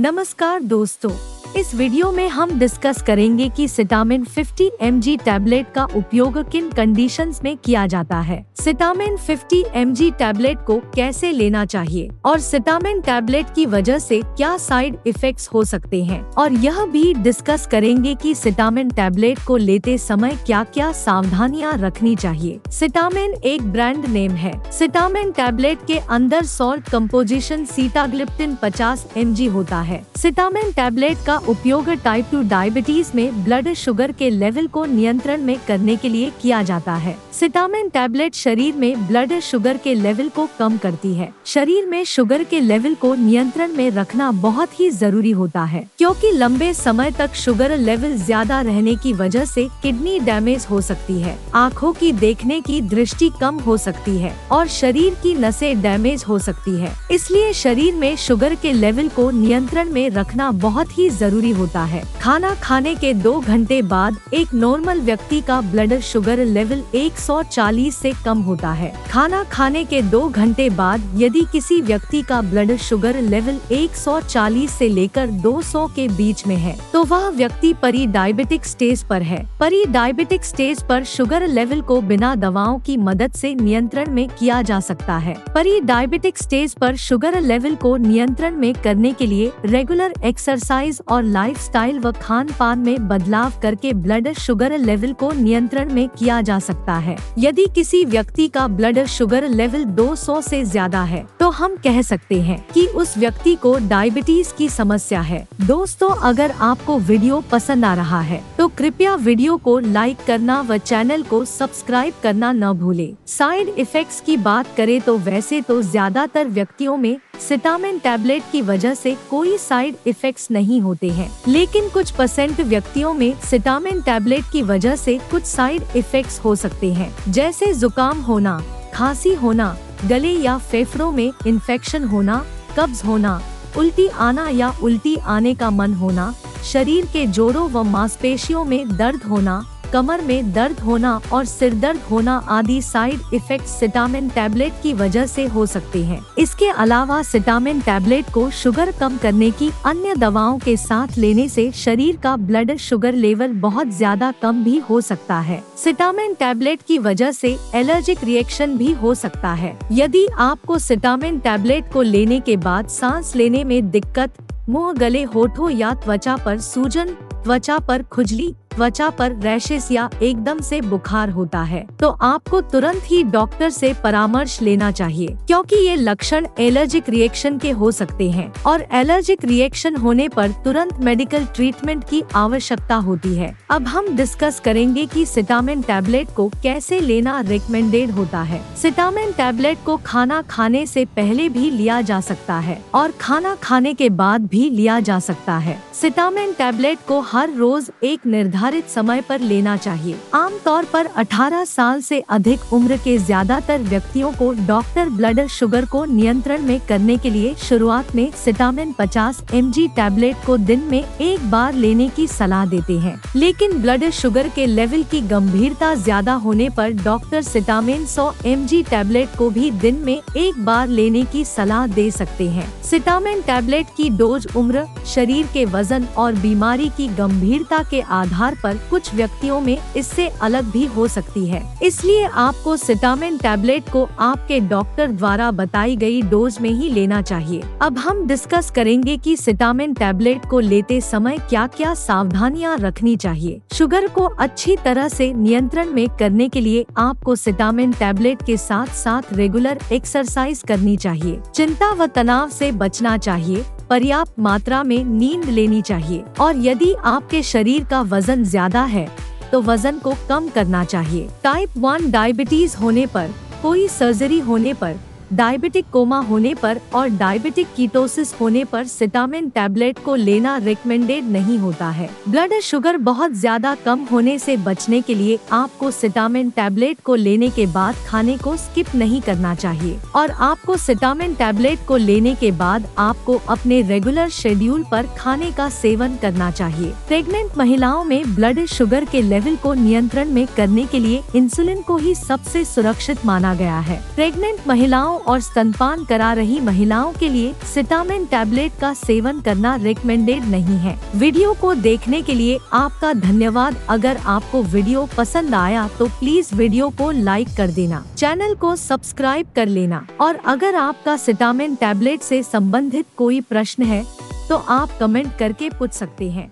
नमस्कार दोस्तों। इस वीडियो में हम डिस्कस करेंगे कि सिटामिन 50 एम टैबलेट का उपयोग किन कंडीशंस में किया जाता है। सिटामिन 50 एम टैबलेट को कैसे लेना चाहिए और सिटामिन टैबलेट की वजह से क्या साइड इफेक्ट्स हो सकते हैं। और यह भी डिस्कस करेंगे कि सिटामिन टैबलेट को लेते समय क्या क्या सावधानियाँ रखनी चाहिए। सिटामिन एक ब्रांड नेम है। सिटामिन टैबलेट के अंदर सॉल्ट कंपोजिशन सीटाग्लिप्टिन 50 एम होता है। सिटामिन टैबलेट का उपयोग टाइप टू डायबिटीज़ में ब्लड शुगर के लेवल को नियंत्रण में करने के लिए किया जाता है। सिटामिन टैबलेट शरीर में ब्लड शुगर के लेवल को कम करती है। शरीर में शुगर के लेवल को नियंत्रण में रखना बहुत ही ज़रूरी होता है, क्योंकि लंबे समय तक शुगर लेवल ज़्यादा रहने की वजह से किडनी डैमेज हो सकती है। आँखों की देखने की दृष्टि कम हो सकती है और शरीर की नसें डैमेज हो सकती है। इसलिए शरीर में शुगर के लेवल को नियंत्रण में रखना बहुत ही ज़रूरी ज़रूरी होता है। खाना खाने के दो घंटे बाद एक नॉर्मल व्यक्ति का ब्लड शुगर लेवल 140 से कम होता है। खाना खाने के दो घंटे बाद यदि किसी व्यक्ति का ब्लड शुगर लेवल 140 से लेकर 200 के बीच में है तो वह व्यक्ति परी डायबिटिक स्टेज पर है। परी डायबिटिक स्टेज पर शुगर लेवल को बिना दवाओं की मदद से नियंत्रण में किया जा सकता है। परी डायबिटिक स्टेज पर शुगर लेवल को नियंत्रण में करने के लिए रेगुलर एक्सरसाइज और लाइफस्टाइल व खान पान में बदलाव करके ब्लड शुगर लेवल को नियंत्रण में किया जा सकता है। यदि किसी व्यक्ति का ब्लड शुगर लेवल 200 से ज़्यादा है तो हम कह सकते हैं कि उस व्यक्ति को डायबिटीज़ की समस्या है। दोस्तों, अगर आपको वीडियो पसंद आ रहा है तो कृपया वीडियो को लाइक करना व चैनल को सब्सक्राइब करना न भूले। साइड इफेक्ट्स की बात करें तो वैसे तो ज़्यादातर व्यक्तियों में सिटामिन टैबलेट की वजह से कोई साइड इफेक्ट्स नहीं होते हैं। लेकिन कुछ परसेंट व्यक्तियों में सिटामिन टैबलेट की वजह से कुछ साइड इफेक्ट्स हो सकते हैं। जैसे जुकाम होना, खांसी होना, गले या फेफड़ों में इन्फेक्शन होना, कब्ज होना, उल्टी आना या उल्टी आने का मन होना, शरीर के जोड़ों व मांसपेशियों में दर्द होना कमर में दर्द होना और सिर दर्द होना आदि साइड इफ़ेक्ट सिटामिन टैबलेट की वजह से हो सकते हैं। इसके अलावा सिटामिन टैबलेट को शुगर कम करने की अन्य दवाओं के साथ लेने से शरीर का ब्लड शुगर लेवल बहुत ज़्यादा कम भी हो सकता है। सिटामिन टैबलेट की वजह से एलर्जिक रिएक्शन भी हो सकता है। यदि आपको सिटामिन टैबलेट को लेने के बाद सांस लेने में दिक्कत, मुँह गले, होठों या त्वचा पर सूजन, त्वचा पर खुजली त्वचा पर रैशेस या एकदम से बुखार होता है तो आपको तुरंत ही डॉक्टर से परामर्श लेना चाहिए, क्योंकि ये लक्षण एलर्जिक रिएक्शन के हो सकते हैं, और एलर्जिक रिएक्शन होने पर तुरंत मेडिकल ट्रीटमेंट की आवश्यकता होती है। अब हम डिस्कस करेंगे कि सिटामिन टैबलेट को कैसे लेना रिकमेंडेड होता है। सिटामिन टैबलेट को खाना खाने से पहले भी लिया जा सकता है, और खाना खाने के बाद भी लिया जा सकता है। सिटामिन टैबलेट को हर रोज एक निर्धारित निर्धारित समय पर लेना चाहिए। आमतौर पर 18 साल से अधिक उम्र के ज़्यादातर व्यक्तियों को डॉक्टर ब्लड शुगर को नियंत्रण में करने के लिए शुरुआत में सिटामिन 50 एम जी टैबलेट को दिन में एक बार लेने की सलाह देते हैं। लेकिन ब्लड शुगर के लेवल की गंभीरता ज़्यादा होने पर डॉक्टर सिटामिन 100 एम टैबलेट को भी दिन में एक बार लेने की सलाह दे सकते हैं। सिटामिन टैबलेट की डोज उम्र, शरीर के वज़न और बीमारी की गंभीरता के आधार पर कुछ व्यक्तियों में इससे अलग भी हो सकती है। इसलिए आपको सिटामिन टैबलेट को आपके डॉक्टर द्वारा बताई गई डोज में ही लेना चाहिए। अब हम डिस्कस करेंगे कि सिटामिन टैबलेट को लेते समय क्या क्या सावधानियाँ रखनी चाहिए। शुगर को अच्छी तरह से नियंत्रण में करने के लिए आपको सिटामिन टैबलेट के साथ साथ रेगुलर एक्सरसाइज करनी चाहिए। चिंता व तनाव से बचना चाहिए। पर्याप्त मात्रा में नींद लेनी चाहिए। और यदि आपके शरीर का वज़न ज़्यादा है तो वज़न को कम करना चाहिए। टाइप वन डायबिटीज़ होने पर, कोई सर्जरी होने पर डायबिटिक कोमा होने पर और डायबिटिक कीटोसिस होने पर सिटामिन टैबलेट को लेना रिकमेंडेड नहीं होता है। ब्लड शुगर बहुत ज़्यादा कम होने से बचने के लिए आपको सिटामिन टैबलेट को लेने के बाद खाने को स्किप नहीं करना चाहिए। और आपको सिटामिन टैबलेट को लेने के बाद आपको अपने रेगुलर शेड्यूल पर खाने का सेवन करना चाहिए। प्रेग्नेंट महिलाओं में ब्लड शुगर के लेवल को नियंत्रण में करने के लिए इंसुलिन को ही सबसे सुरक्षित माना गया है। प्रेग्नेंट महिलाओं बच्चों और स्तनपान करा रही महिलाओं के लिए सिटामिन टैबलेट का सेवन करना रिकमेंडेड नहीं है। वीडियो को देखने के लिए आपका धन्यवाद। अगर आपको वीडियो पसंद आया तो प्लीज़ वीडियो को लाइक कर देना। चैनल को सब्सक्राइब कर लेना। और अगर आपका सिटामिन टैबलेट से संबंधित कोई प्रश्न है तो आप कमेंट करके पूछ सकते हैं।